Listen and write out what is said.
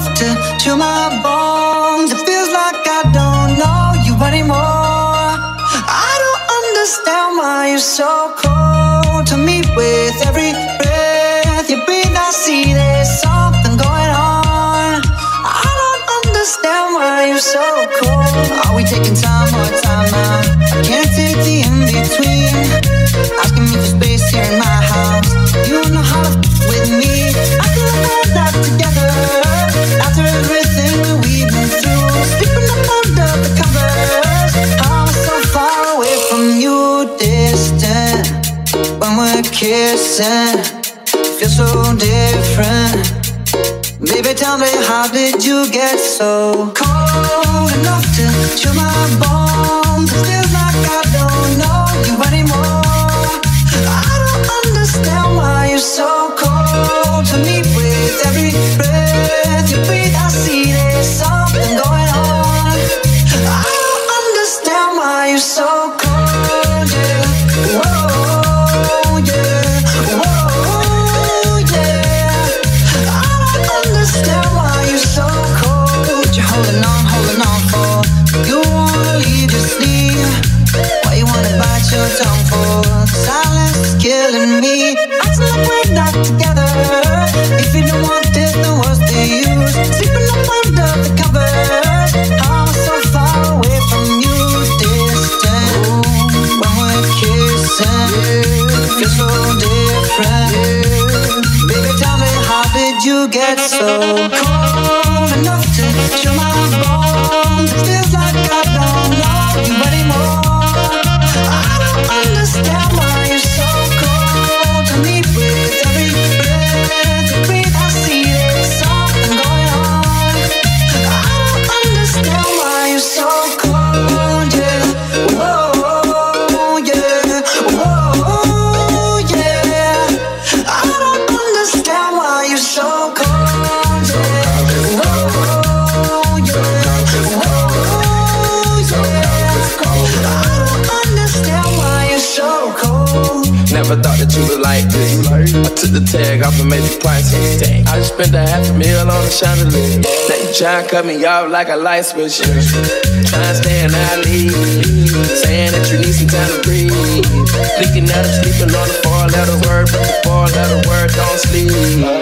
to chill my bones. It feels like I don't know you anymore. I don't understand why you're so cold to me with every breath you breathe. I see there's something going on. I don't understand why you're so cold. Are we taking time or time out? Can't take the in between. Asking me for space here in my kissing, it feels so different. Baby, tell me, how did you get so cold enough to chill my bones? Killing me. Acting like we're not together. If you don't want this, then what's the use? Sleeping up under the covers. I'm so far away from you, distant. When we're kissing, it feels so different. Baby, tell me, how did you get so cold and made the price. I just spent a half a meal on a chandelier. Now you try and cut me off like a light switch. Try and stay in alley. Saying that you need some time to breathe. Thinking that I'm sleeping on the four letter word, but the four letter word don't sleep.